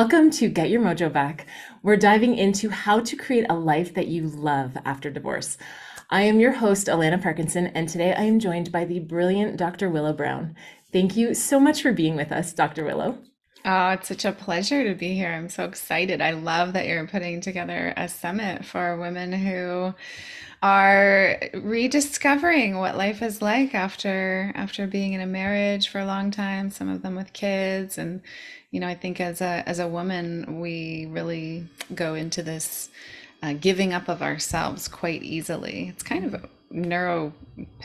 Welcome to Get Your Mojo Back. We're diving into how to create a life that you love after divorce. I am your host, Alana Parkinson, and today I am joined by the brilliant Dr. Willow Brown. Thank you so much for being with us, Dr. Willow. Oh, it's such a pleasure to be here. I'm so excited. I love that you're putting together a summit for women who are rediscovering what life is like after after being in a marriage for a long time, some of them with kids and you know, I think as a as a woman, we really go into this uh, giving up of ourselves quite easily. It's kind of a neuro,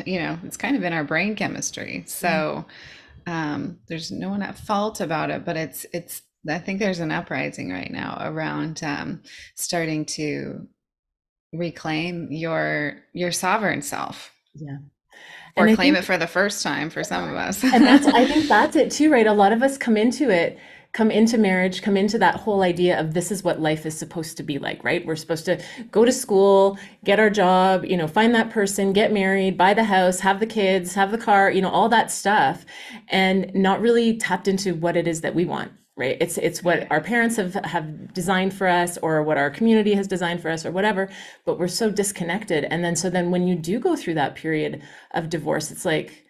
you know, it's kind of in our brain chemistry. So um, there's no one at fault about it, but it's it's. I think there's an uprising right now around um, starting to reclaim your your sovereign self. Yeah or claim think, it for the first time for some of us. and that's I think that's it too, right? A lot of us come into it come into marriage, come into that whole idea of this is what life is supposed to be like, right? We're supposed to go to school, get our job, you know, find that person, get married, buy the house, have the kids, have the car, you know, all that stuff, and not really tapped into what it is that we want right? It's it's what our parents have have designed for us or what our community has designed for us or whatever but we're so disconnected. And then so then when you do go through that period of divorce it's like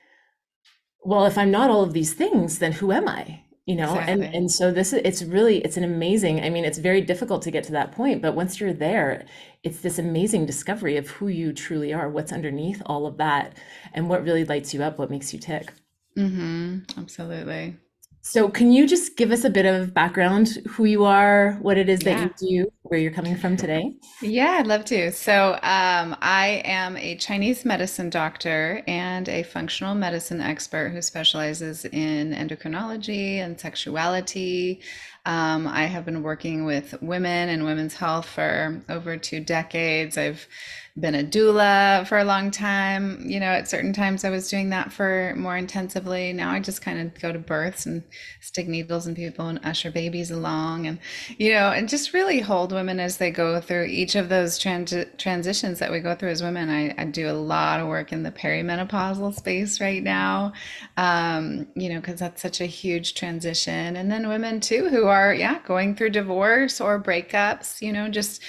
well if i'm not all of these things then who am i you know exactly. and and so this is it's really it's an amazing i mean it's very difficult to get to that point but once you're there it's this amazing discovery of who you truly are what's underneath all of that and what really lights you up what makes you tick. Mm-hmm. Absolutely so, can you just give us a bit of background, who you are, what it is that you do, where you're coming from today? Yeah, I'd love to. So, um, I am a Chinese medicine doctor and a functional medicine expert who specializes in endocrinology and sexuality. Um, I have been working with women and women's health for over two decades. I've been a doula for a long time. You know, at certain times I was doing that for more intensively. Now I just kind of go to births and stick needles in people and usher babies along and, you know, and just really hold women as they go through each of those trans- transitions that we go through as women. I, I, do a lot of work in the perimenopausal space right now, um, you know, because that's such a huge transition. And then women too who are, yeah, going through divorce or breakups, you know, just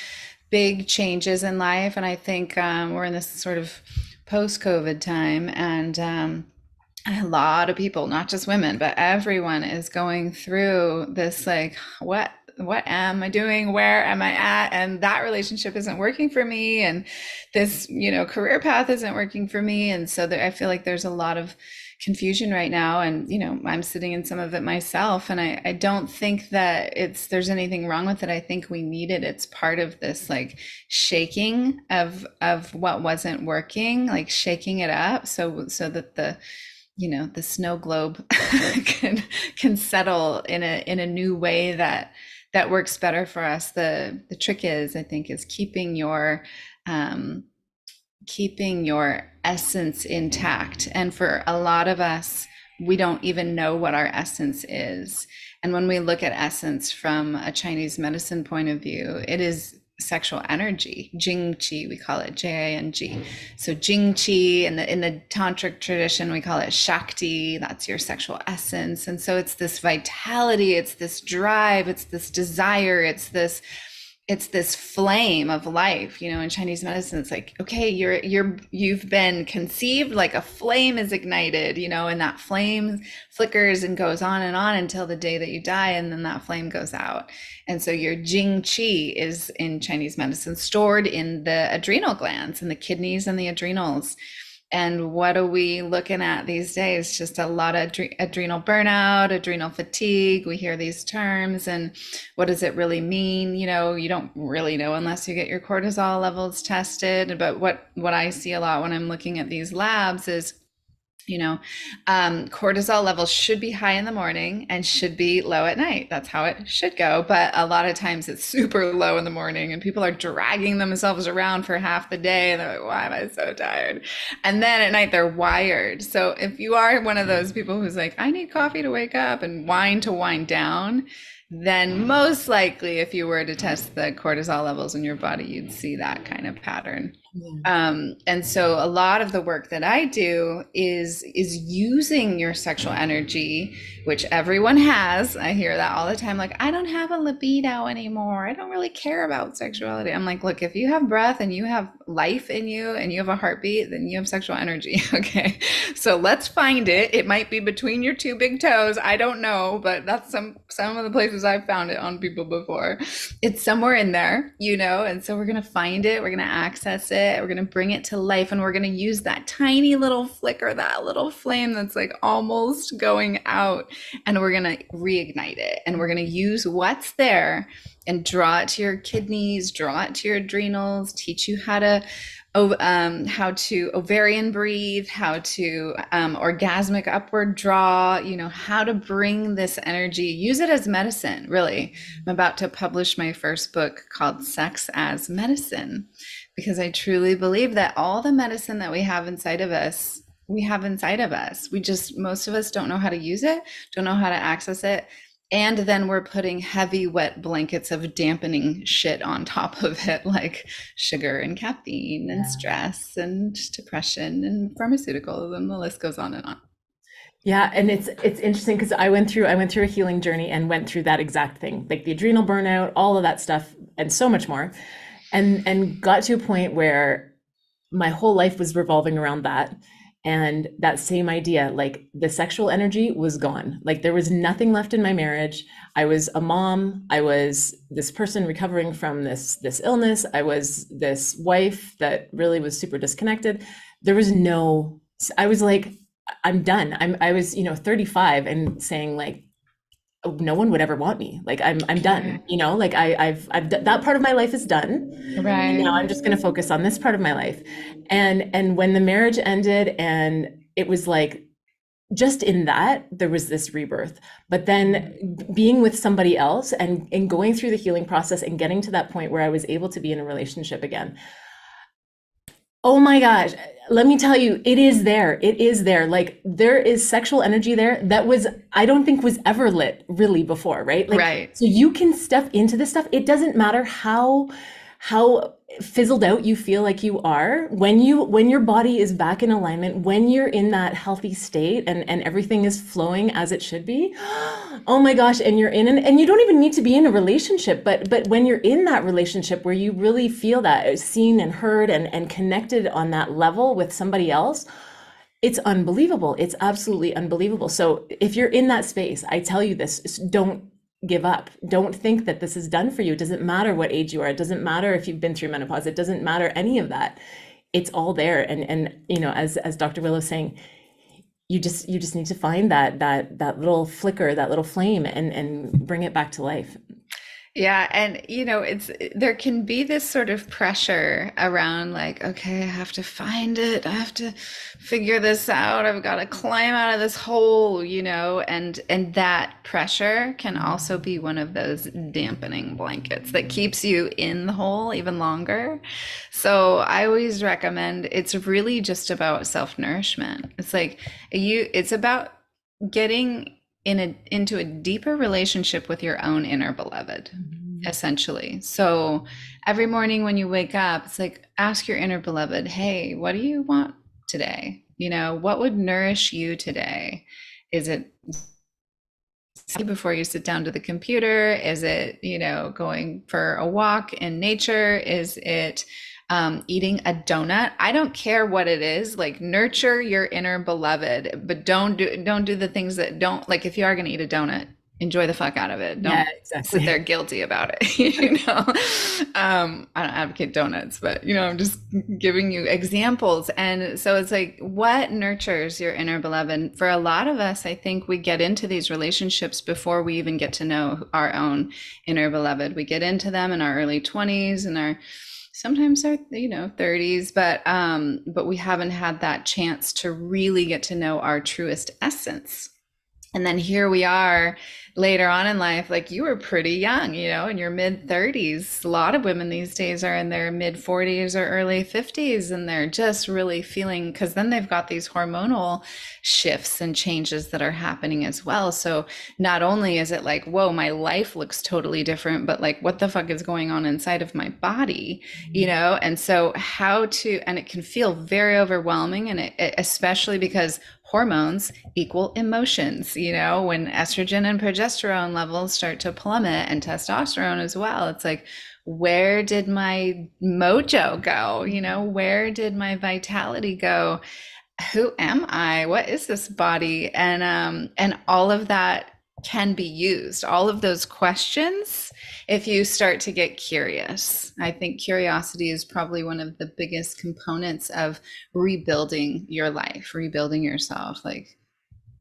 big changes in life. And I think um, we're in this sort of post COVID time. And um, a lot of people, not just women, but everyone is going through this like, what? What am I doing? Where am I at? And that relationship isn't working for me. And this, you know, career path isn't working for me. And so there, I feel like there's a lot of confusion right now and you know i'm sitting in some of it myself and I, I don't think that it's there's anything wrong with it. I think we need it it's part of this like shaking of of what wasn't working like shaking it up so so that the you know the snow globe can can settle in a in a new way that that works better for us. The the trick is i think is keeping your um keeping your essence intact. And for a lot of us, we don't even know what our essence is. And when we look at essence from a Chinese medicine point of view, it is sexual energy, Jing Qi, we call it J I N G. So Jing Qi in the in the tantric tradition, we call it Shakti. That's your sexual essence. And so it's this vitality, it's this drive, it's this desire, it's this it's this flame of life you know in chinese medicine it's like okay you're you're you've been conceived like a flame is ignited you know and that flame flickers and goes on and on until the day that you die and then that flame goes out. And so your jing qi is in chinese medicine stored in the adrenal glands and the kidneys and the adrenals and what are we looking at these days? Just a lot of adrenal burnout, adrenal fatigue. We hear these terms, and what does it really mean? You know, you don't really know unless you get your cortisol levels tested. But what what I see a lot when I'm looking at these labs is you know um, cortisol levels should be high in the morning and should be low at night. That's how it should go. But a lot of times it's super low in the morning and people are dragging themselves around for half the day and they're like why am i so tired? And then at night they're wired. So if you are one of those people who's like i need coffee to wake up and wine to wind down then most likely if you were to test the cortisol levels in your body you'd see that kind of pattern um, and so a lot of the work that I do is is using your sexual energy, which everyone has. I hear that all the time. Like, I don't have a libido anymore. I don't really care about sexuality. I'm like, look, if you have breath and you have life in you and you have a heartbeat, then you have sexual energy. okay. So let's find it. It might be between your two big toes. I don't know, but that's some some of the places I've found it on people before. It's somewhere in there, you know, and so we're gonna find it, we're gonna access it it. We're going to bring it to life and we're going to use that tiny little flicker, that little flame that's like almost going out, and we're going to reignite it. And we're going to use what's there and draw it to your kidneys, draw it to your adrenals, teach you how to um, how to ovarian breathe, how to um, orgasmic upward draw, you know, how to bring this energy, use it as medicine, really. I'm about to publish my first book called Sex as Medicine because I truly believe that all the medicine that we have inside of us, we have inside of us. We just, most of us don't know how to use it, don't know how to access it. And then we're putting heavy, wet blankets of dampening shit on top of it, like sugar and caffeine and yeah. stress and depression and pharmaceuticals, and the list goes on and on. Yeah, and it's it's interesting because I went through I went through a healing journey and went through that exact thing, like the adrenal burnout, all of that stuff, and so much more and and got to a point where my whole life was revolving around that. And that same idea like the sexual energy was gone. Like there was nothing left in my marriage. I was a mom. I was this person recovering from this this illness. I was this wife that really was super disconnected. There was no i was like i'm done. I'm i was you know 35 and saying like no one would ever want me. Like I'm, I'm done. You know, like I, I've, I've that part of my life is done. Right. And now I'm just going to focus on this part of my life. And and when the marriage ended, and it was like, just in that there was this rebirth. But then mm-hmm. being with somebody else and and going through the healing process and getting to that point where I was able to be in a relationship again. Oh my gosh, let me tell you, it is there. It is there. Like there is sexual energy there that was, I don't think was ever lit really before, right? Like, right. So you can step into this stuff. It doesn't matter how how fizzled out you feel like you are when you when your body is back in alignment when you're in that healthy state and and everything is flowing as it should be oh my gosh and you're in an, and you don't even need to be in a relationship but but when you're in that relationship where you really feel that uh, seen and heard and and connected on that level with somebody else it's unbelievable. It's absolutely unbelievable. So if you're in that space i tell you this don't give up. Don't think that this is done for you. It doesn't matter what age you are. It doesn't matter if you've been through menopause. It doesn't matter any of that. It's all there. And and you know, as as Dr. Willow's saying, you just you just need to find that that that little flicker, that little flame and and bring it back to life. Yeah, and you know, it's eh, there can be this sort of pressure around like, okay, I have to find it. I have to figure this out. I've got to climb out of this hole, you know, and and that pressure can also be one of those dampening blankets that keeps you in the hole even longer. So, I always recommend it's really just about self-nourishment. It's like you it's about getting in a into a deeper relationship with your own inner beloved mm-hmm. essentially. So every morning when you wake up it's like ask your inner beloved hey what do you want today? You know what would nourish you today? Is it before you sit down to the computer? Is it you know going for a walk in nature? Is it um, eating a donut. I don't care what it is. Like nurture your inner beloved, but don't do don't do the things that don't like. If you are going to eat a donut, enjoy the fuck out of it. Don't yeah, exactly. sit there guilty about it. you know, um, I don't advocate donuts, but you know, I'm just giving you examples. And so it's like, what nurtures your inner beloved? For a lot of us, I think we get into these relationships before we even get to know our own inner beloved. We get into them in our early 20s and our sometimes our you know 30s but um but we haven't had that chance to really get to know our truest essence. And then here we are later on in life like you were pretty young you know in your mid 30s a lot of women these days are in their mid 40s or early 50s and they're just really feeling because then they've got these hormonal shifts and changes that are happening as well. So not only is it like whoa my life looks totally different but like what the fuck is going on inside of my body you mm-hmm. know? And so how to and it can feel very overwhelming and it, it, especially because hormones equal emotions. You know, when estrogen and progesterone levels start to plummet and testosterone as well, it's like, where did my mojo go? You know, where did my vitality go? Who am I? What is this body? And um and all of that can be used. All of those questions if you start to get curious. I think curiosity is probably one of the biggest components of rebuilding your life, rebuilding yourself, like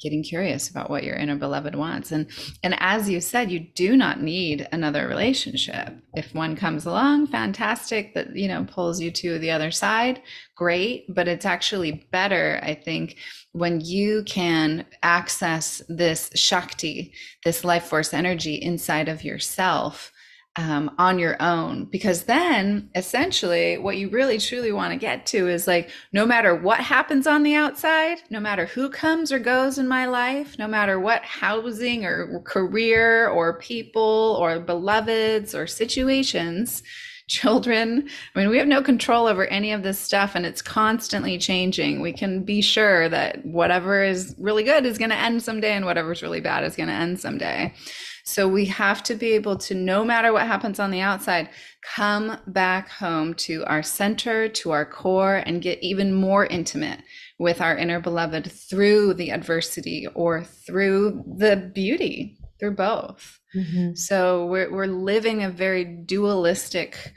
getting curious about what your inner beloved wants. And and as you said, you do not need another relationship. If one comes along, fantastic that, you know, pulls you to the other side, great, but it's actually better, I think, when you can access this shakti, this life force energy inside of yourself um, on your own because then essentially what you really truly want to get to is like no matter what happens on the outside no matter who comes or goes in my life no matter what housing or career or people or beloveds or situations children i mean we have no control over any of this stuff and it's constantly changing. We can be sure that whatever is really good is going to end someday and whatever's really bad is going to end someday so we have to be able to, no matter what happens on the outside, come back home to our center, to our core, and get even more intimate with our inner beloved through the adversity or through the beauty, through both. Mm-hmm. So we're, we're living a very dualistic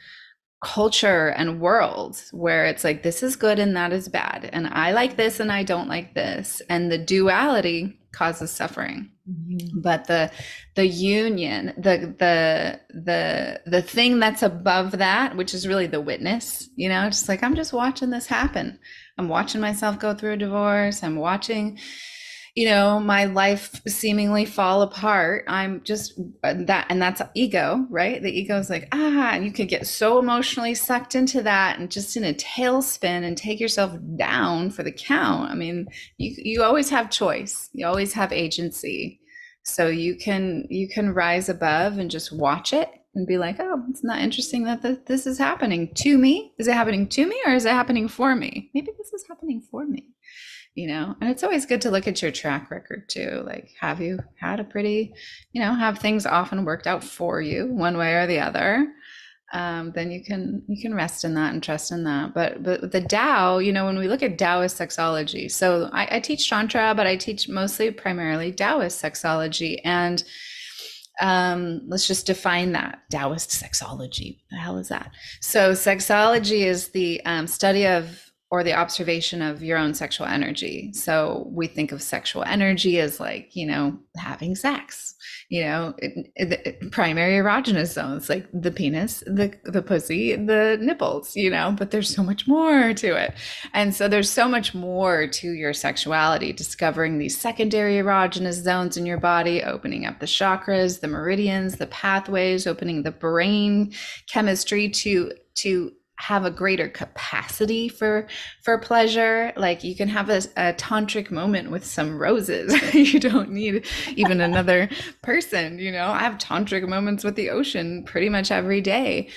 culture and world where it's like this is good and that is bad and i like this and i don't like this and the duality causes suffering. Mm-hmm. but the the union the the the the thing that's above that which is really the witness you know just like i'm just watching this happen. I'm watching myself go through a divorce. I'm watching you know my life seemingly fall apart. I'm just that and that's ego right? The ego is like ah and you could get so emotionally sucked into that and just in a tailspin and take yourself down for the count. I mean you you always have choice. You always have agency. So you can you can rise above and just watch it and be like oh it's not interesting that this is happening to me. Is it happening to me or is it happening for me? Maybe this is happening for me you know and it's always good to look at your track record too like have you had a pretty you know have things often worked out for you one way or the other um, then you can you can rest in that and trust in that but but the Tao you know when we look at Taoist sexology so I, I teach tantra but I teach mostly primarily Taoist sexology and um, let's just define that Taoist sexology. What the hell is that? So, sexology is the um, study of or the observation of your own sexual energy. So we think of sexual energy as like, you know, having sex, you know, it, it, primary erogenous zones like the penis, the the pussy, the nipples, you know, but there's so much more to it. And so there's so much more to your sexuality, discovering these secondary erogenous zones in your body, opening up the chakras, the meridians, the pathways, opening the brain chemistry to to have a greater capacity for for pleasure. Like you can have a, a tantric moment with some roses. You don't need even another person you know? I have tantric moments with the ocean pretty much every day.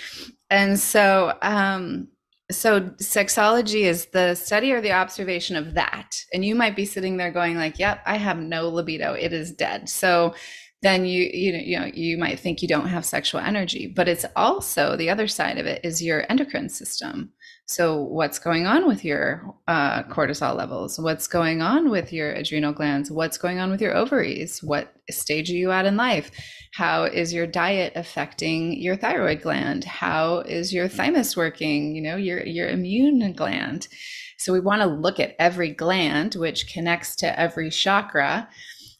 And so um so sexology is the study or the observation of that. And you might be sitting there going like yep i have no libido. It is dead. So then you you know you know you might think you don't have sexual energy but it's also the other side of it is your endocrine system. So what's going on with your uh, cortisol levels? What's going on with your adrenal glands? What's going on with your ovaries? What stage are you at in life? How is your diet affecting your thyroid gland? How is your thymus working? You know your your immune gland. So we want to look at every gland which connects to every chakra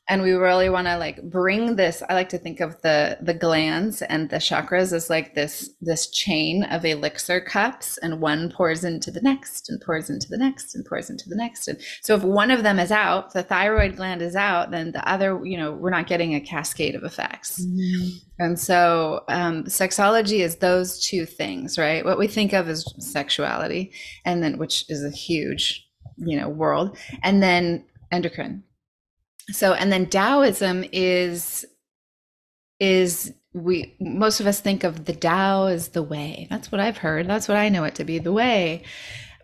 and we really want to like bring this i like to think of the the glands and the chakras as like this this chain of elixir cups and one pours into the next and pours into the next and pours into the next. And so if one of them is out the thyroid gland is out then the other you know we're not getting a cascade of effects. Mm-hmm. and so um, sexology is those two things right? What we think of as sexuality and then which is a huge you know world and then endocrine so and then taoism is is we most of us think of the Tao as the way. That's what I've heard. That's what I know it to be the way.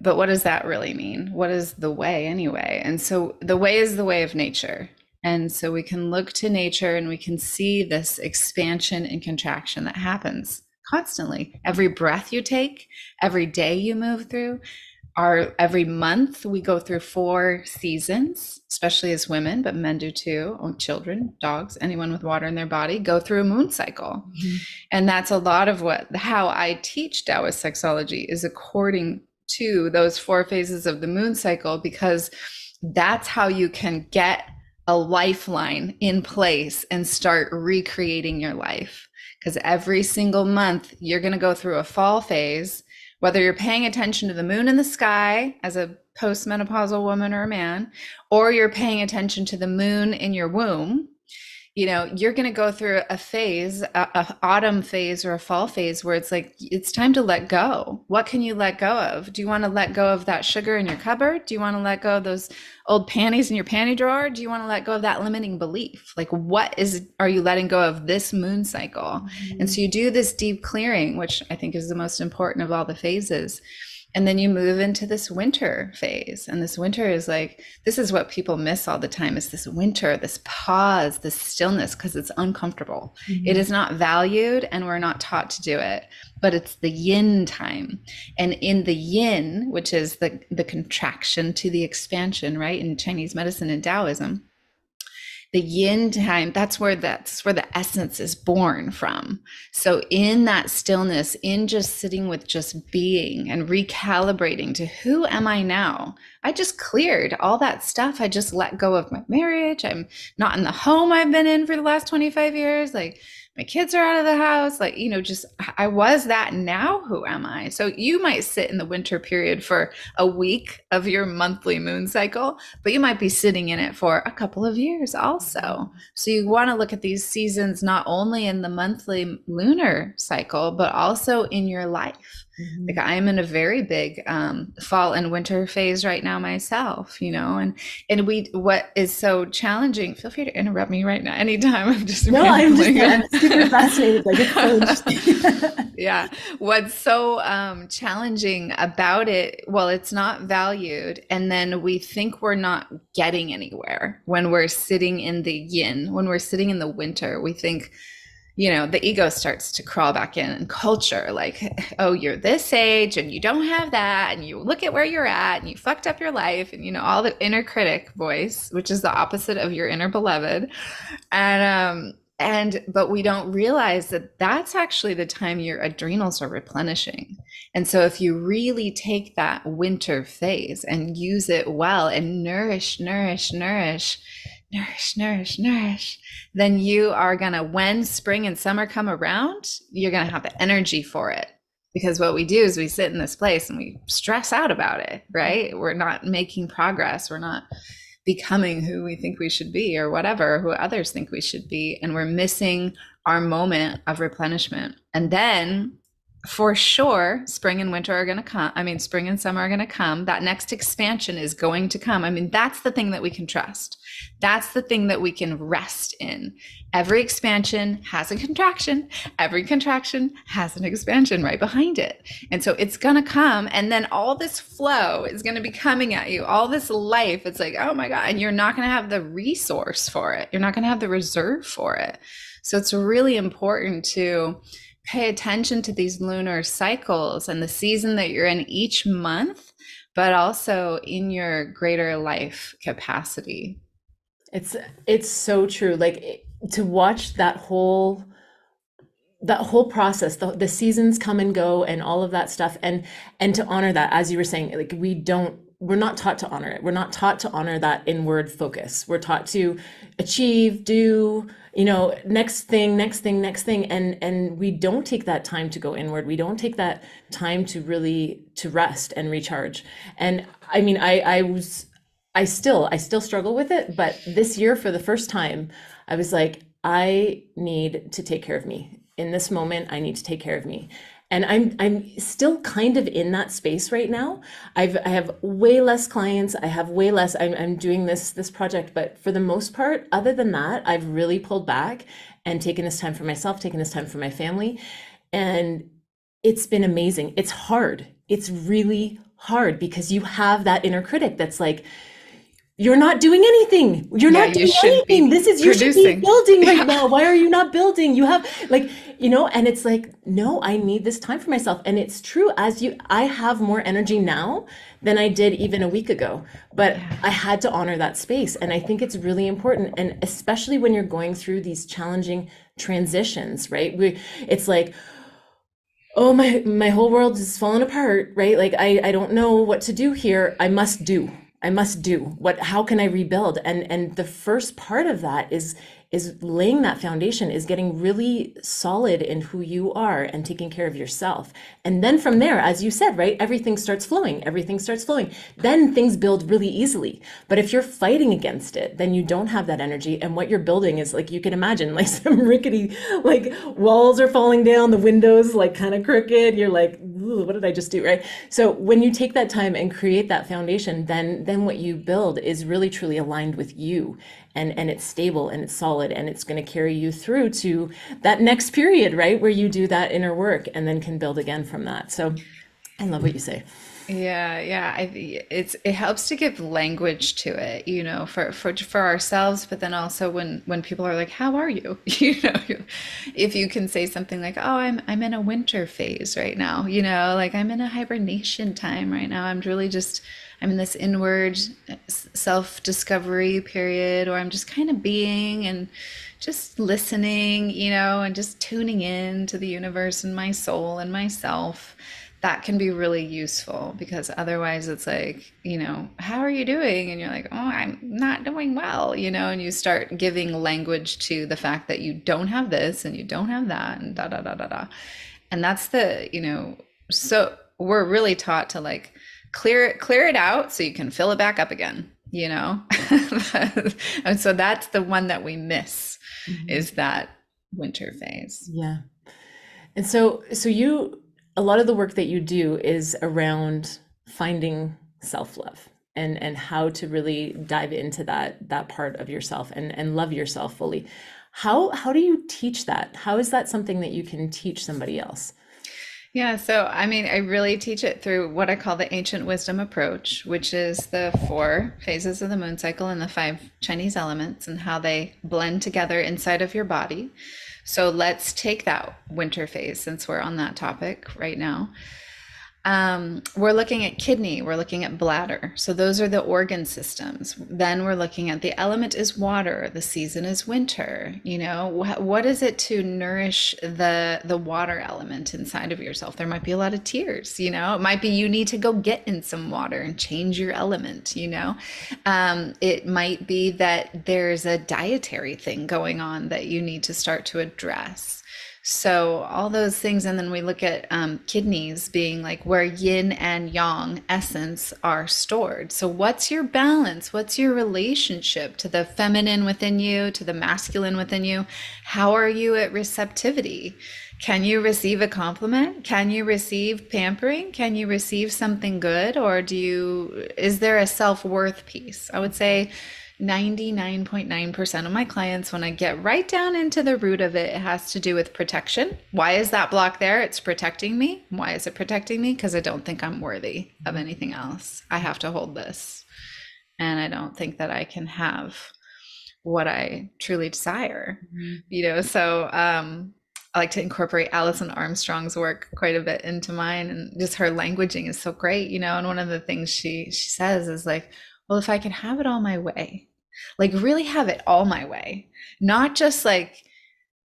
But what does that really mean? What is the way anyway? And so the way is the way of nature. And so we can look to nature and we can see this expansion and contraction that happens constantly. Every breath you take, every day you move through, our every month we go through four seasons especially as women but men do too or children dogs anyone with water in their body go through a moon cycle mm-hmm. and that's a lot of what how i teach taoist sexology is according to those four phases of the moon cycle because that's how you can get a lifeline in place and start recreating your life because every single month you're going to go through a fall phase whether you're paying attention to the moon in the sky as a postmenopausal woman or a man, or you're paying attention to the moon in your womb, you know, you're going to go through a phase, a, a, autumn phase or a fall phase where it's like it's time to let go. What can you let go of? Do you want to let go of that sugar in your cupboard? Do you want to let go of those old panties in your panty drawer? Do you want to let go of that limiting belief? Like, what is, are you letting go of this moon cycle? Mm-hmm. And so you do this deep clearing, which I think is the most important of all the phases and then you move into this winter phase. And this winter is like this is what people miss all the time is this winter this pause this stillness because it's uncomfortable. Mm-hmm. it is not valued and we're not taught to do it but it's the yin time. And in the yin which is the the contraction to the expansion right in chinese medicine and taoism the yin time that's where that's where the essence is born from. So in that stillness in just sitting with just being and recalibrating to who am i now i just cleared all that stuff. I just let go of my marriage. I'm not in the home i've been in for the last 25 years. Like my kids are out of the house like you know just i was that now who am i? So you might sit in the winter period for a week of your monthly moon cycle but you might be sitting in it for a couple of years also. Mm-hmm. So you want to look at these seasons not only in the monthly lunar cycle but also in your life Mm-hmm. Like I'm in a very big um, fall and winter phase right now myself, you know, and and we what is so challenging. Feel free to interrupt me right now, anytime. I'm just no, I'm just I'm super fascinated. Like it's so yeah, what's so um, challenging about it? Well, it's not valued, and then we think we're not getting anywhere when we're sitting in the yin. When we're sitting in the winter, we think you know, the ego starts to crawl back in and culture like, oh, you're this age and you don't have that. And you look at where you're at and you fucked up your life. And, you know, all the inner critic voice, which is the opposite of your inner beloved. And, um, and but we don't realize that that's actually the time your adrenals are replenishing and so if you really take that winter phase and use it well and nourish nourish nourish nourish, nourish, nourish, then you are going to, when spring and summer come around, you're going to have the energy for it. Because what we do is we sit in this place and we stress out about it, right? We're not making progress. We're not becoming who we think we should be or whatever, who others think we should be. And we're missing our moment of replenishment. And then for sure spring and winter are going to come i mean spring and summer are going to come. That next expansion is going to come. I mean that's the thing that we can trust. That's the thing that we can rest in. Every expansion has a contraction. Every contraction has an expansion right behind it. And so it's going to come and then all this flow is going to be coming at you. All this life it's like oh my god and you're not going to have the resource for it. You're not going to have the reserve for it. So it's really important to pay attention to these lunar cycles and the season that you're in each month, but also in your greater life capacity. It's it's so true. Like to watch that whole that whole process the, the seasons come and go and all of that stuff and and to honor that as you were saying like we don't we're not taught to honor it. We're not taught to honor that inward focus. We're taught to achieve, do, you know, next thing, next thing, next thing. And and we don't take that time to go inward. We don't take that time to really to rest and recharge. And I mean, I I was I still I still struggle with it, but this year for the first time, I was like, I need to take care of me. In this moment, I need to take care of me and i'm i'm still kind of in that space right now. I've i have way less clients. I have way less i'm, I'm doing this this project. But for the most part other than that i've really pulled back and taken this time for myself taken this time for my family. And it's been amazing. It's hard. It's really hard because you have that inner critic that's like you're not doing anything. You're yeah, not doing you anything. This is producing. you should be building right yeah. now. Why are you not building? You have like, you know, and it's like, no, I need this time for myself. And it's true as you I have more energy now than I did even a week ago. But yeah. I had to honor that space. And I think it's really important. And especially when you're going through these challenging transitions, right? We it's like, oh my my whole world is falling apart, right? Like I, I don't know what to do here. I must do I must do? What how can I rebuild? And and the first part of that is is laying that foundation is getting really solid in who you are and taking care of yourself. And then from there as you said right everything starts flowing everything starts flowing. Then things build really easily. But if you're fighting against it then you don't have that energy. And what you're building is like you can imagine like some rickety like walls are falling down the windows like kind of crooked. You're like what did i just do? Right? So when you take that time and create that foundation then then what you build is really truly aligned with you and and it's stable and it's solid and it's going to carry you through to that next period right where you do that inner work and then can build again from that. So i love what you say. Yeah yeah I, it's it helps to give language to it you know for for for ourselves but then also when when people are like how are you? You know if you can say something like oh i'm i'm in a winter phase right now you know like i'm in a hibernation time right now. I'm really just I'm in this inward self discovery period, or I'm just kind of being and just listening, you know, and just tuning in to the universe and my soul and myself. That can be really useful because otherwise it's like, you know, how are you doing? And you're like, oh, I'm not doing well, you know, and you start giving language to the fact that you don't have this and you don't have that and da da da da da. And that's the, you know, so we're really taught to like clear it clear it out so you can fill it back up again you know? And so that's the one that we miss mm-hmm. is that winter phase. Yeah. And so so you a lot of the work that you do is around finding self-love and and how to really dive into that that part of yourself and and love yourself fully. How how do you teach that? How is that something that you can teach somebody else yeah, so I mean, I really teach it through what I call the ancient wisdom approach, which is the four phases of the moon cycle and the five Chinese elements and how they blend together inside of your body. So let's take that winter phase since we're on that topic right now. Um, we're looking at kidney, we're looking at bladder. So those are the organ systems. Then we're looking at the element is water, the season is winter. You know, wh- what is it to nourish the the water element inside of yourself? There might be a lot of tears. You know, it might be you need to go get in some water and change your element. You know, um, it might be that there's a dietary thing going on that you need to start to address. So all those things, and then we look at um, kidneys being like where yin and yang essence are stored. So what's your balance? What's your relationship to the feminine within you, to the masculine within you? How are you at receptivity? Can you receive a compliment? Can you receive pampering? Can you receive something good, or do you? Is there a self worth piece? I would say 99.9% of my clients, when I get right down into the root of it, it has to do with protection. Why is that block there? It's protecting me. Why is it protecting me? Because I don't think I'm worthy of anything else. I have to hold this. And I don't think that I can have what I truly desire. Mm-hmm. You know, so um, I like to incorporate Alison Armstrong's work quite a bit into mine and just her languaging is so great, you know. And one of the things she she says is like, well, if I can have it all my way, like really have it all my way, not just like,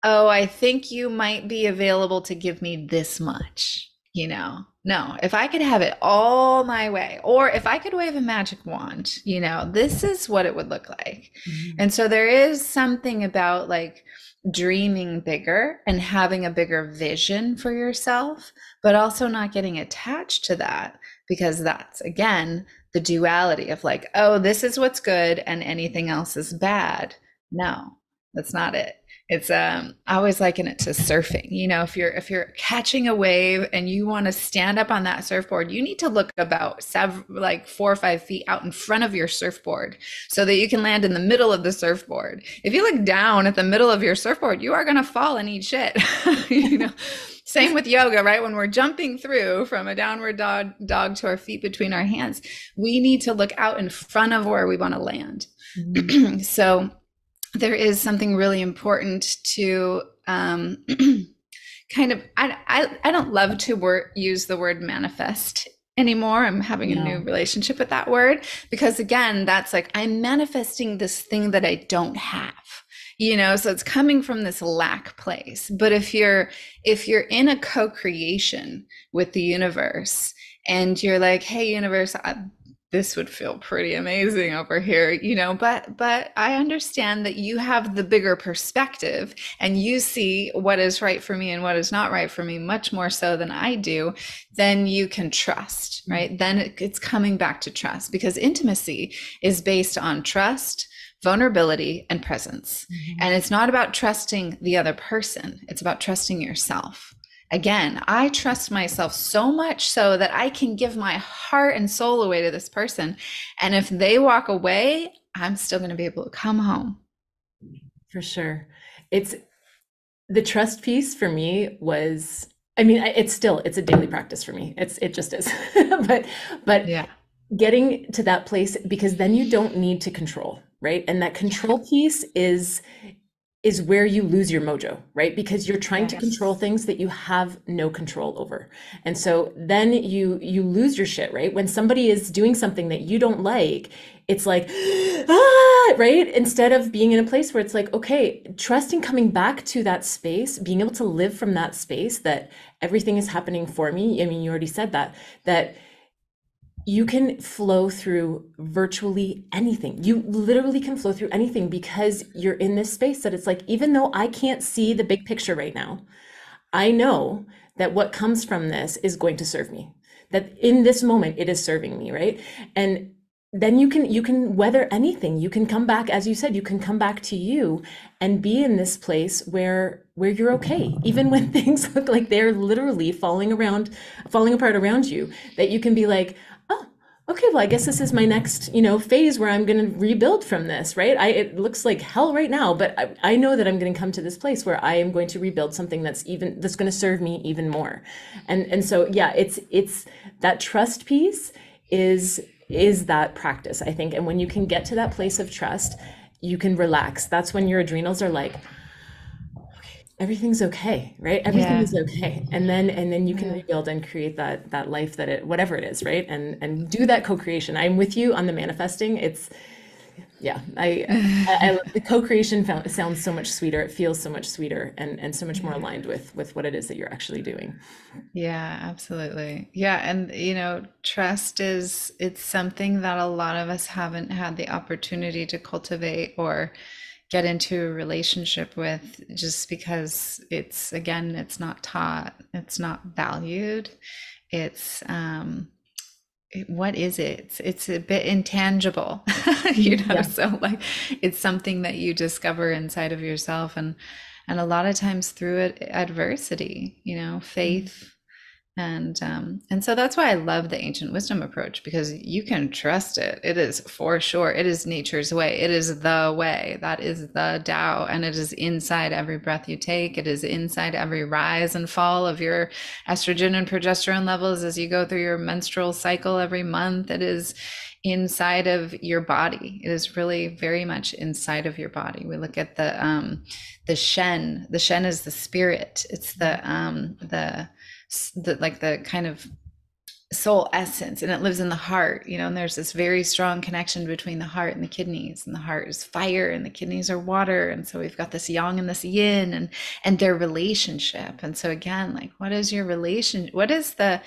oh, I think you might be available to give me this much, you know, no, if I could have it all my way, or if I could wave a magic wand, you know, this is what it would look like. Mm-hmm. And so there is something about like dreaming bigger and having a bigger vision for yourself, but also not getting attached to that because that's again the duality of like, oh, this is what's good and anything else is bad. No, that's not it. It's um i always liken it to surfing you know if you're if you're catching a wave and you want to stand up on that surfboard you need to look about seven like four or five feet out in front of your surfboard so that you can land in the middle of the surfboard. If you look down at the middle of your surfboard you are going to fall and eat shit you know same with yoga right? When we're jumping through from a downward dog dog to our feet between our hands we need to look out in front of where we want to land. Mm-hmm. so there is something really important to um, kind of I, I, I don't love to word, use the word manifest anymore. I'm having a new relationship with that word because again that's like i'm manifesting this thing that i don't have you know so it's coming from this lack place but if you're if you're in a co-creation with the universe and you're like hey universe I, this would feel pretty amazing over here you know but but i understand that you have the bigger perspective and you see what is right for me and what is not right for me much more so than i do then you can trust mm-hmm. right then it, it's coming back to trust because intimacy is based on trust vulnerability and presence mm-hmm. and it's not about trusting the other person it's about trusting yourself again, I trust myself so much so that I can give my heart and soul away to this person. And if they walk away, I'm still going to be able to come home. For sure. It's the trust piece for me was I mean, it's still it's a daily practice for me. It's it just is. but but yeah. getting to that place because then you don't need to control, right? And that control piece is is where you lose your mojo, right? Because you're trying to control things that you have no control over. And so then you you lose your shit, right? When somebody is doing something that you don't like, it's like ah, right? Instead of being in a place where it's like, okay, trusting coming back to that space, being able to live from that space that everything is happening for me. I mean, you already said that that you can flow through virtually anything. You literally can flow through anything because you're in this space that it's like, even though I can't see the big picture right now, I know that what comes from this is going to serve me. That in this moment, it is serving me, right? And then you can you can weather anything you can come back as you said you can come back to you and be in this place where where you're okay even when things look like they're literally falling around falling apart around you that you can be like okay, well, I guess this is my next, you know, phase where I'm going to rebuild from this, right? I, it looks like hell right now, but I, I know that I'm going to come to this place where I am going to rebuild something that's even, that's going to serve me even more. And, and so, yeah, it's, it's that trust piece is, is that practice, I think. And when you can get to that place of trust, you can relax. That's when your adrenals are like, everything's okay right? Everything yeah. is okay. And then and then you can yeah. rebuild and create that that life that it whatever it is right? And and do that co-creation. I'm with you on the manifesting. It's yeah i, I, I the co-creation found, sounds so much sweeter. It feels so much sweeter and and so much more aligned with with what it is that you're actually doing. Yeah absolutely. Yeah and you know trust is it's something that a lot of us haven't had the opportunity to cultivate or get into a relationship with just because it's again it's not taught it's not valued. It's um what is it? It's, it's a bit intangible you know? Yeah. so like it's something that you discover inside of yourself and and a lot of times through it adversity you know faith and um, and so that's why I love the ancient wisdom approach because you can trust it. It is for sure. It is nature's way. It is the way. That is the Tao, and it is inside every breath you take. It is inside every rise and fall of your estrogen and progesterone levels as you go through your menstrual cycle every month. It is inside of your body. It is really very much inside of your body. We look at the um, the Shen. The Shen is the spirit. It's the um, the the like the kind of soul essence and it lives in the heart you know and there's this very strong connection between the heart and the kidneys and the heart is fire and the kidneys are water and so we've got this yang and this yin and and their relationship. And so again like what is your relation what is the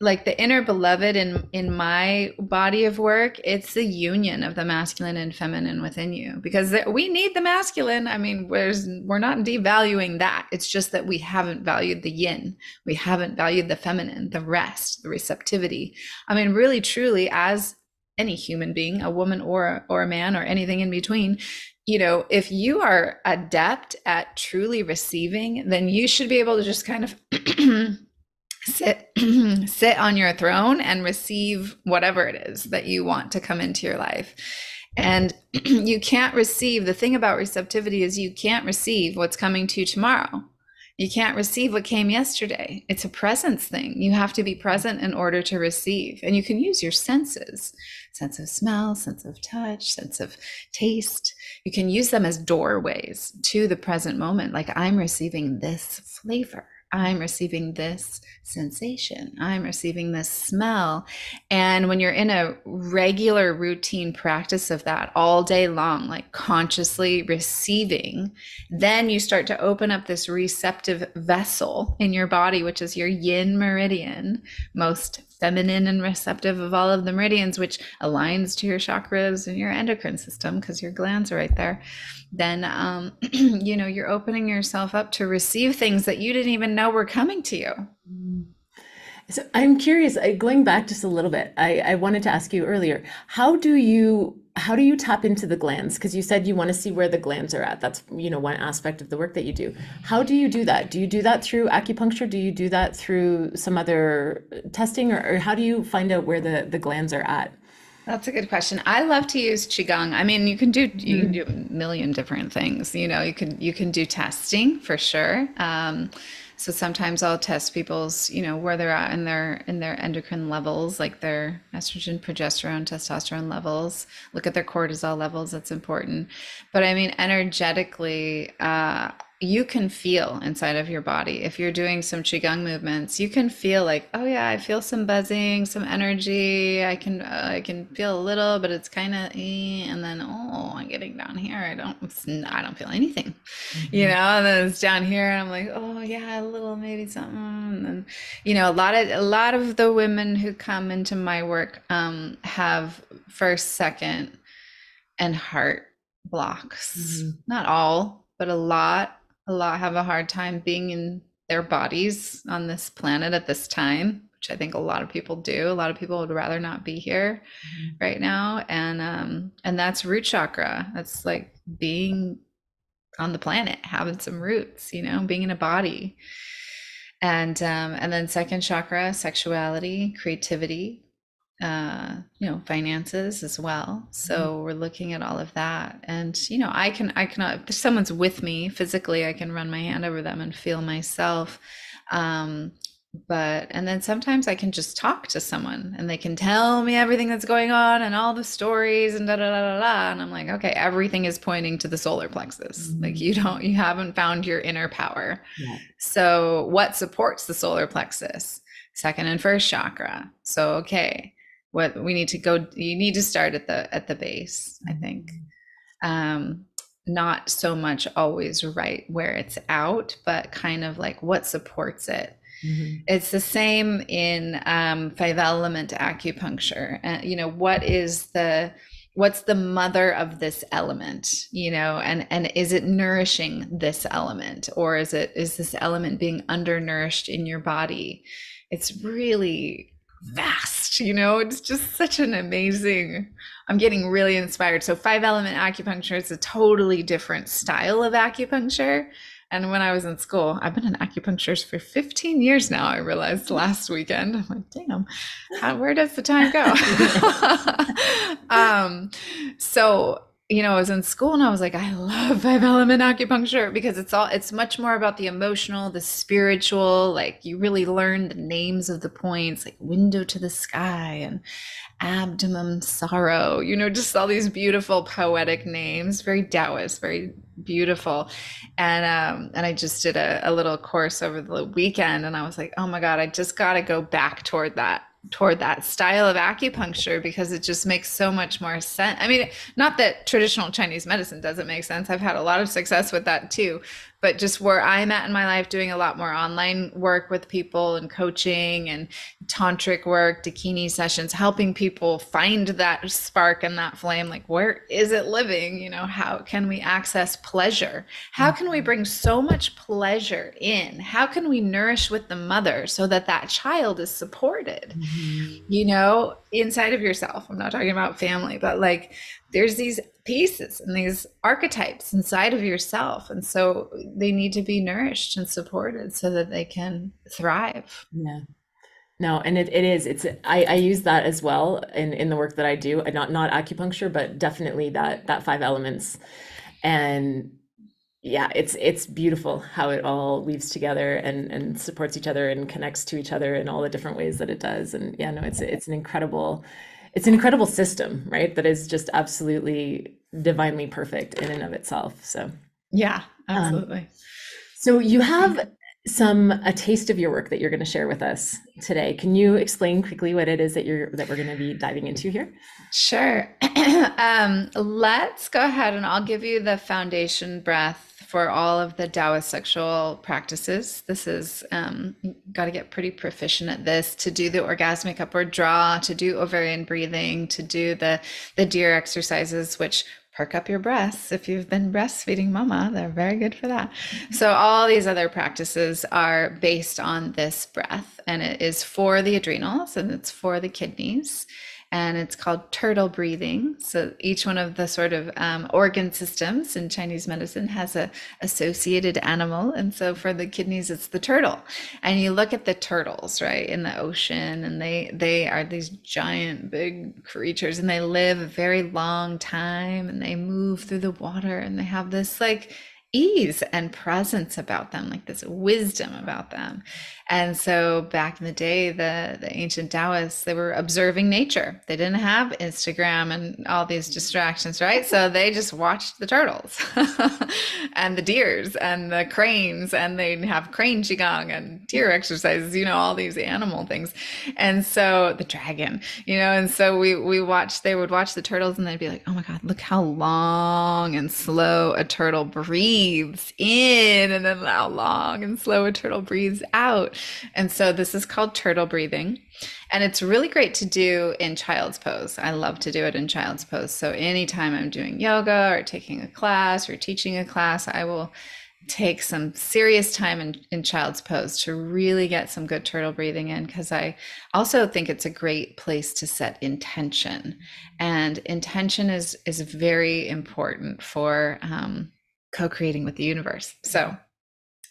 like the inner beloved in in my body of work it's the union of the masculine and feminine within you. Because we need the masculine. I mean where's we're not devaluing that. It's just that we haven't valued the yin. We haven't valued the feminine the rest the receptivity. I mean really truly as any human being a woman or or a man or anything in between you know if you are adept at truly receiving then you should be able to just kind of sit sit on your throne and receive whatever it is that you want to come into your life. And you can't receive the thing about receptivity is you can't receive what's coming to you tomorrow. You can't receive what came yesterday. It's a presence thing. You have to be present in order to receive. And you can use your senses. Sense of smell sense of touch sense of taste. You can use them as doorways to the present moment. Like i'm receiving this flavor I'm receiving this sensation. I'm receiving this smell. And when you're in a regular routine practice of that all day long, like consciously receiving, then you start to open up this receptive vessel in your body, which is your yin meridian, most feminine and receptive of all of the meridians, which aligns to your chakras and your endocrine system because your glands are right there then um, you know you're opening yourself up to receive things that you didn't even know were coming to you. So i'm curious going back just a little bit I, I wanted to ask you earlier how do you how do you tap into the glands? Because you said you want to see where the glands are at. That's you know one aspect of the work that you do. How do you do that? Do you do that through acupuncture? Do you do that through some other testing? Or, or how do you find out where the the glands are at that's a good question. I love to use qigong. I mean, you can do you can mm. do a million different things. You know, you can you can do testing for sure. Um, so sometimes I'll test people's, you know, where they're at in their in their endocrine levels, like their estrogen, progesterone, testosterone levels. Look at their cortisol levels. That's important. But I mean, energetically, uh, you can feel inside of your body. If you're doing some qigong movements you can feel like oh yeah i feel some buzzing some energy. I can uh, i can feel a little but it's kind of eh, and then oh i'm getting down here. I don't i don't feel anything mm-hmm. you know and then it's down here and i'm like oh yeah a little maybe something and then you know a lot of a lot of the women who come into my work um, have first second and heart blocks. Mm-hmm. not all but a lot a lot have a hard time being in their bodies on this planet at this time which i think a lot of people do. A lot of people would rather not be here mm-hmm. right now. And um and that's root chakra. That's like being on the planet having some roots you know being in a body. And um and then second chakra sexuality creativity uh you know finances as well so mm-hmm. we're looking at all of that and you know i can i cannot if someone's with me physically i can run my hand over them and feel myself um but and then sometimes i can just talk to someone and they can tell me everything that's going on and all the stories and da da da da, da. and i'm like okay everything is pointing to the solar plexus mm-hmm. like you don't you haven't found your inner power yeah. so what supports the solar plexus second and first chakra so okay what we need to go you need to start at the at the base i think mm-hmm. um not so much always right where it's out but kind of like what supports it mm-hmm. it's the same in um, five element acupuncture and uh, you know what is the what's the mother of this element you know and and is it nourishing this element or is it is this element being undernourished in your body it's really vast you know? It's just such an amazing i'm getting really inspired. So five element acupuncture is a totally different style of acupuncture. And when i was in school i've been an acupuncturist for 15 years now i realized last weekend. I'm like damn how, where does the time go? Um so you know, I was in school and I was like, I love five element acupuncture because it's all, it's much more about the emotional, the spiritual. Like you really learn the names of the points, like window to the sky and abdomen sorrow, you know, just all these beautiful poetic names, very Taoist, very beautiful. And, um, and I just did a, a little course over the weekend and I was like, oh my God, I just got to go back toward that toward that style of acupuncture because it just makes so much more sense. I mean, not that traditional Chinese medicine doesn't make sense. I've had a lot of success with that too. But just where I'm at in my life, doing a lot more online work with people and coaching and tantric work, dakini sessions, helping people find that spark and that flame. Like, where is it living? You know, how can we access pleasure? How can we bring so much pleasure in? How can we nourish with the mother so that that child is supported? Mm-hmm. You know, inside of yourself. I'm not talking about family, but like there's these pieces and these archetypes inside of yourself. And so they need to be nourished and supported so that they can thrive. Yeah. No, and it, it is. It's I, I use that as well in, in the work that I do. Not not acupuncture, but definitely that that five elements. And yeah, it's it's beautiful how it all weaves together and and supports each other and connects to each other in all the different ways that it does. And yeah, no, it's it's an incredible it's an incredible system, right? That is just absolutely divinely perfect in and of itself. So, yeah, um, absolutely. Um, so, you have some a taste of your work that you're going to share with us today. Can you explain quickly what it is that you're that we're going to be diving into here? Sure. um, let's go ahead and I'll give you the foundation breath for all of the Taoist sexual practices. This is um, got to get pretty proficient at this to do the orgasmic upward draw, to do ovarian breathing, to do the the deer exercises, which perk up your breasts. If you've been breastfeeding mama they're very good for that. So all these other practices are based on this breath and it is for the adrenals and it's for the kidneys and it's called turtle breathing. So each one of the sort of um, organ systems in Chinese medicine has a associated animal, and so for the kidneys, it's the turtle. And you look at the turtles, right, in the ocean, and they they are these giant, big creatures, and they live a very long time, and they move through the water, and they have this like ease and presence about them, like this wisdom about them. And so back in the day, the, the ancient Taoists, they were observing nature. They didn't have Instagram and all these distractions, right? So they just watched the turtles and the deers and the cranes, and they'd have crane qigong and deer exercises, you know, all these animal things. And so the dragon, you know, and so we we watched, they would watch the turtles and they'd be like, oh my God, look how long and slow a turtle breathes in, and then how long and slow a turtle breathes out. And so this is called turtle breathing. And it's really great to do in child's pose. I love to do it in child's pose. So anytime I'm doing yoga or taking a class or teaching a class, I will take some serious time in, in child's pose to really get some good turtle breathing in because I also think it's a great place to set intention. And intention is is very important for um, co-creating with the universe. So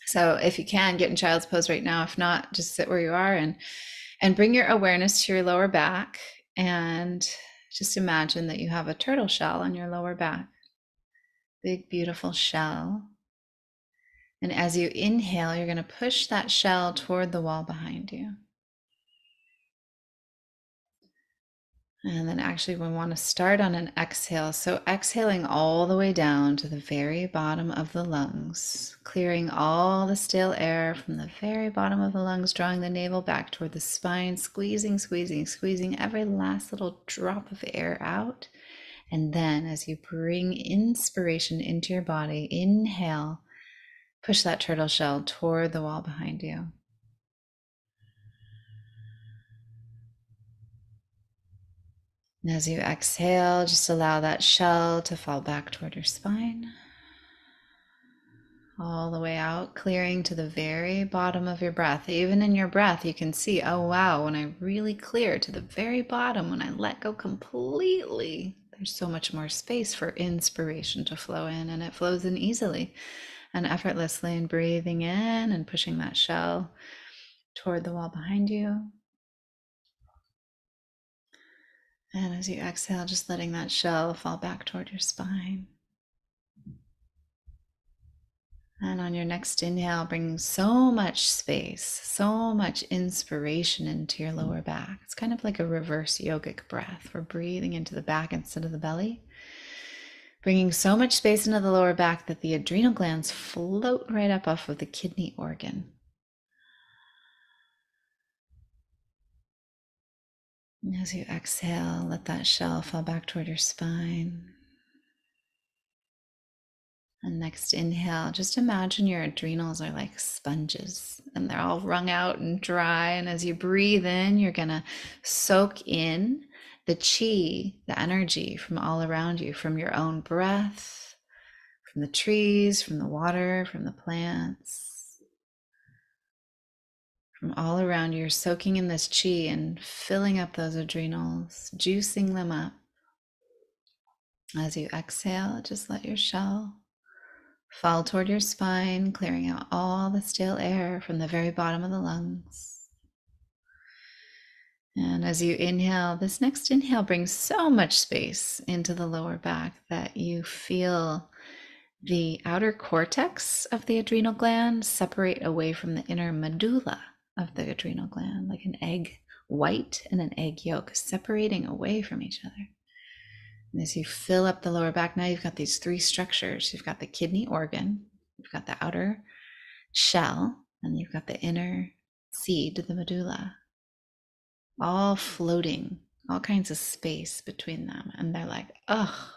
so if you can get in child's pose right now, if not, just sit where you are and and bring your awareness to your lower back and just imagine that you have a turtle shell on your lower back. Big beautiful shell. And as you inhale, you're going to push that shell toward the wall behind you. And then actually, we want to start on an exhale. So, exhaling all the way down to the very bottom of the lungs, clearing all the stale air from the very bottom of the lungs, drawing the navel back toward the spine, squeezing, squeezing, squeezing every last little drop of air out. And then, as you bring inspiration into your body, inhale, push that turtle shell toward the wall behind you. And as you exhale, just allow that shell to fall back toward your spine. All the way out, clearing to the very bottom of your breath. Even in your breath, you can see, oh wow, when I really clear to the very bottom, when I let go completely, there's so much more space for inspiration to flow in, and it flows in easily and effortlessly. And breathing in and pushing that shell toward the wall behind you. And as you exhale, just letting that shell fall back toward your spine. And on your next inhale, bring so much space, so much inspiration into your lower back. It's kind of like a reverse yogic breath. We're breathing into the back instead of the belly, bringing so much space into the lower back that the adrenal glands float right up off of the kidney organ. As you exhale, let that shell fall back toward your spine. And next inhale, just imagine your adrenals are like sponges and they're all wrung out and dry. And as you breathe in, you're going to soak in the chi, the energy from all around you, from your own breath, from the trees, from the water, from the plants, from all around you. You're soaking in this chi and filling up those adrenals, juicing them up. As you exhale, just let your shell Fall toward your spine, clearing out all the stale air from the very bottom of the lungs. And as you inhale, this next inhale brings so much space into the lower back that you feel the outer cortex of the adrenal gland separate away from the inner medulla of the adrenal gland, like an egg white and an egg yolk separating away from each other. And as you fill up the lower back, now you've got these three structures. You've got the kidney organ, you've got the outer shell, and you've got the inner seed, the medulla, all floating, all kinds of space between them. And they're like, oh,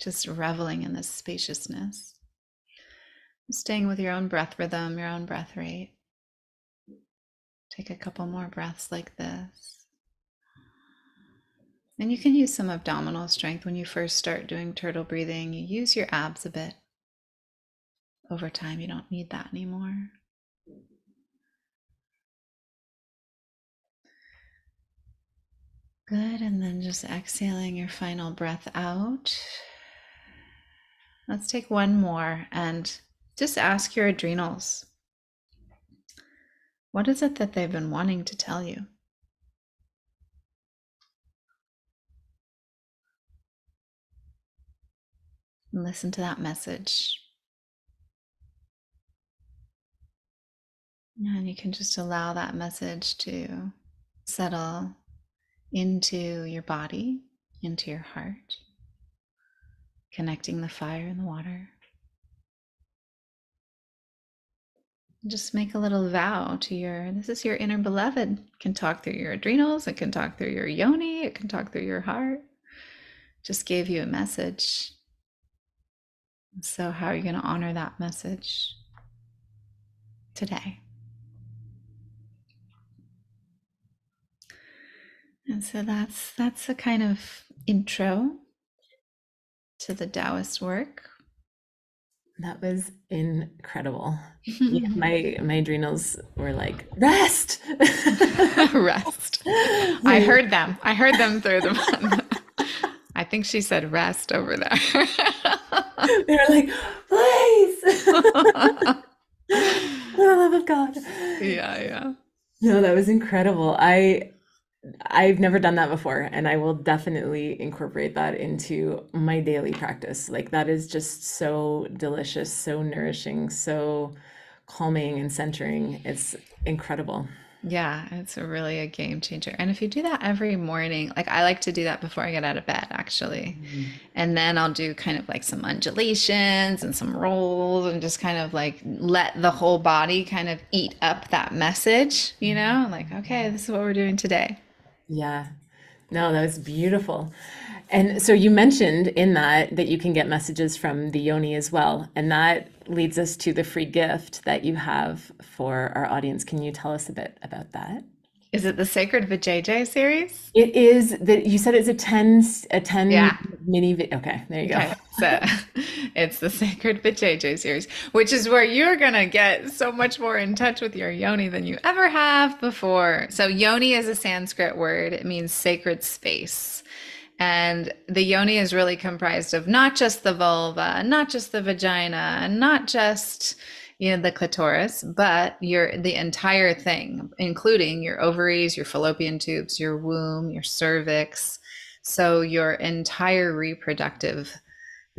just reveling in this spaciousness. Staying with your own breath rhythm, your own breath rate. Take a couple more breaths like this. And you can use some abdominal strength when you first start doing turtle breathing. You use your abs a bit. Over time, you don't need that anymore. Good. And then just exhaling your final breath out. Let's take one more and just ask your adrenals what is it that they've been wanting to tell you? listen to that message. And you can just allow that message to settle into your body, into your heart, connecting the fire and the water. Just make a little vow to your this is your inner beloved. It can talk through your adrenals, it can talk through your yoni, it can talk through your heart. Just gave you a message so, how are you going to honor that message today? And so that's that's a kind of intro to the Taoist work. That was incredible. yeah, my my adrenals were like rest, rest. I heard them. I heard them through the. I think she said rest over there. they were like, please. For the love of God. Yeah, yeah. No, that was incredible. I I've never done that before, and I will definitely incorporate that into my daily practice. Like that is just so delicious, so nourishing, so calming and centering. It's incredible. Yeah, it's really a game changer. And if you do that every morning, like I like to do that before I get out of bed, actually. Mm-hmm. And then I'll do kind of like some undulations and some rolls and just kind of like let the whole body kind of eat up that message, you know, like, okay, this is what we're doing today. Yeah. No, that was beautiful. And so you mentioned in that that you can get messages from the Yoni as well. And that leads us to the free gift that you have for our audience. Can you tell us a bit about that? Is it the Sacred Vajayjay series? It is that you said it's a 10 a 10 yeah. mini okay, there you go. Okay. So it's the Sacred Vajayjay series, which is where you're going to get so much more in touch with your yoni than you ever have before. So yoni is a Sanskrit word. It means sacred space. And the yoni is really comprised of not just the vulva, not just the vagina, and not just you know the clitoris, but your the entire thing, including your ovaries, your fallopian tubes, your womb, your cervix. So your entire reproductive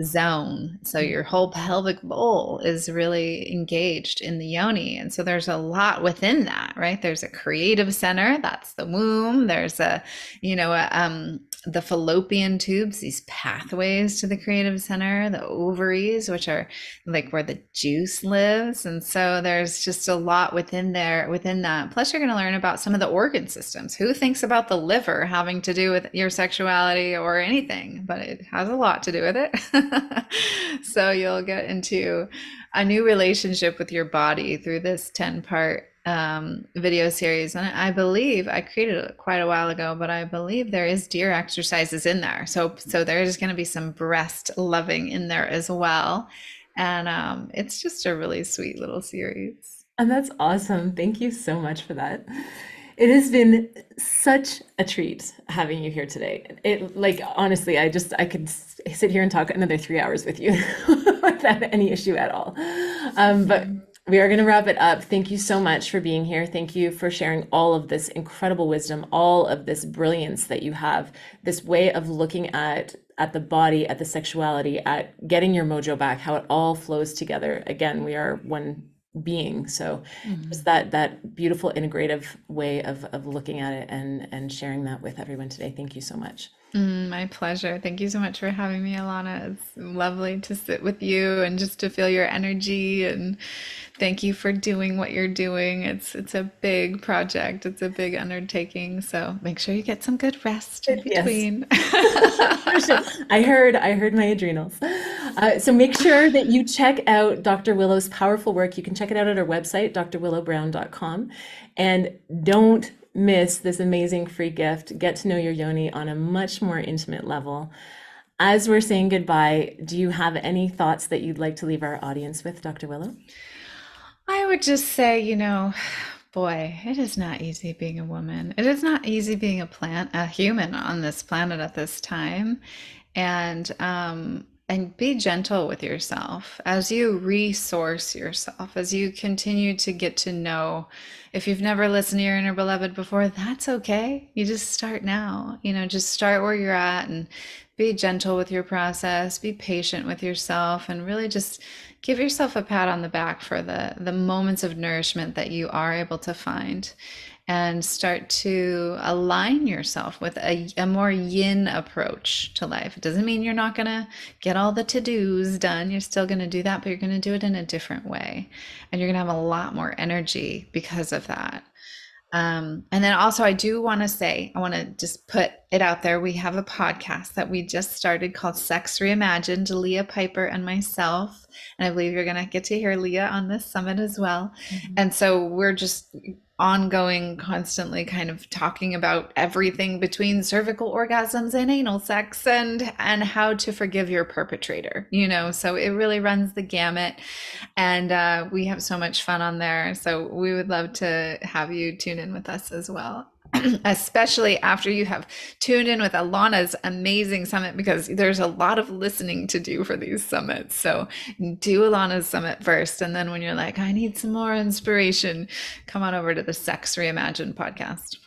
zone. So your whole pelvic bowl is really engaged in the yoni. And so there's a lot within that, right? There's a creative center, that's the womb. There's a, you know, a, um, the fallopian tubes, these pathways to the creative center, the ovaries, which are like where the juice lives. And so there's just a lot within there, within that. Plus, you're going to learn about some of the organ systems. Who thinks about the liver having to do with your sexuality or anything? But it has a lot to do with it. so you'll get into a new relationship with your body through this 10 part um, video series. And I believe I created it quite a while ago, but I believe there is deer exercises in there. So, so there's going to be some breast loving in there as well. And um, it's just a really sweet little series. And that's awesome. Thank you so much for that. It has been such a treat having you here today. It like honestly, I just I could sit here and talk another three hours with you without any issue at all. Um, but we are going to wrap it up. Thank you so much for being here. Thank you for sharing all of this incredible wisdom, all of this brilliance that you have, this way of looking at at the body, at the sexuality, at getting your mojo back, how it all flows together. Again, we are one being. So mm-hmm. just that that beautiful integrative way of of looking at it and and sharing that with everyone today. Thank you so much. Mm, my pleasure. Thank you so much for having me, Alana. It's lovely to sit with you and just to feel your energy and thank you for doing what you're doing. It's it's a big project. It's a big undertaking. So make sure you get some good rest in between. Yes. I heard I heard my adrenals. Uh, so make sure that you check out Dr. Willow's powerful work. You can check it out at our website, drwillowbrown.com. And don't miss this amazing free gift, get to know your yoni on a much more intimate level. As we're saying goodbye, do you have any thoughts that you'd like to leave our audience with, Dr. Willow? I would just say, you know, boy, it is not easy being a woman. It is not easy being a plant, a human on this planet at this time. And um, and be gentle with yourself as you resource yourself, as you continue to get to know. If you've never listened to your inner beloved before, that's okay. You just start now. You know, just start where you're at and be gentle with your process, be patient with yourself, and really just give yourself a pat on the back for the the moments of nourishment that you are able to find and start to align yourself with a, a more yin approach to life. It doesn't mean you're not going to get all the to dos done. You're still going to do that, but you're going to do it in a different way. And you're going to have a lot more energy because of that. Um, and then also, I do want to say, I want to just put it out there. We have a podcast that we just started called Sex Reimagined, Leah Piper and myself. And I believe you're going to get to hear Leah on this summit as well. Mm-hmm. And so we're just ongoing constantly kind of talking about everything between cervical orgasms and anal sex and and how to forgive your perpetrator you know? So it really runs the gamut. And uh, we have so much fun on there. So we would love to have you tune in with us as well especially after you have tuned in with Alana's amazing summit, because there's a lot of listening to do for these summits. So do Alana's summit first. And then when you're like, I need some more inspiration, come on over to the Sex Reimagined podcast.